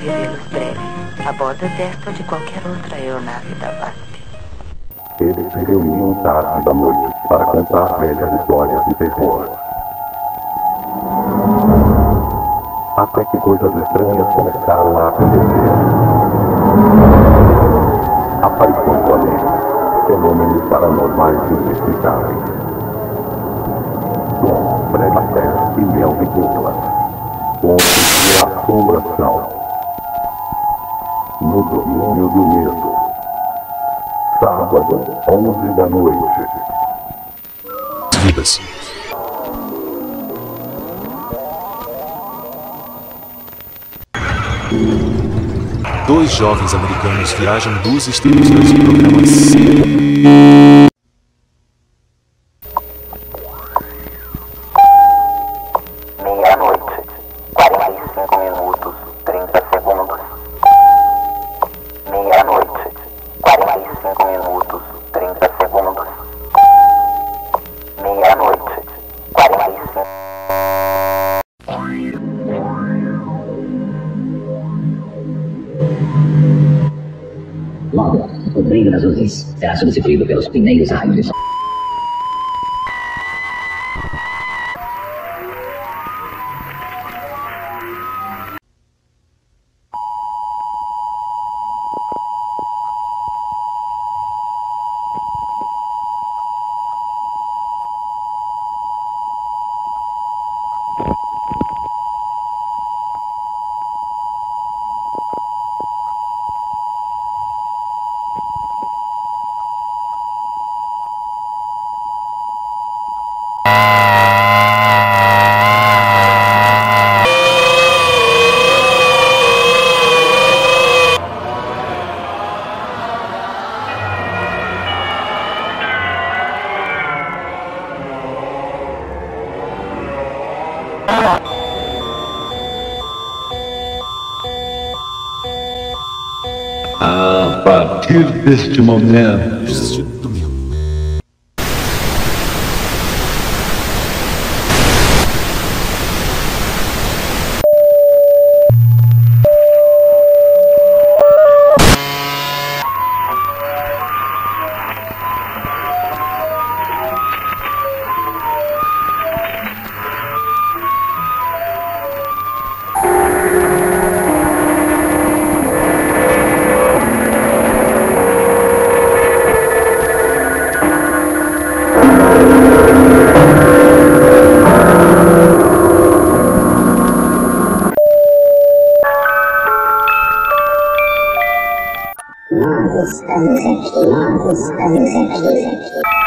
revelos breves, a bordo ou de qualquer outra aeronave da VASP. Eles se reuniam tarde da noite para contar velhas histórias de terror. Até que coisas estranhas começaram a acontecer. Aparições além, fenômenos paranormais inexplicáveis. Fred Astaire e Melvin Douglas. Contos de assombração. Domínio do medo. Sábado, 11 da noite. Vidas. Dois jovens americanos viajam duas estrelas do programa Logo, o brilho das luzes será substituído pelos primeiros raios. A partir deste momento, expensive, expensive, expensive.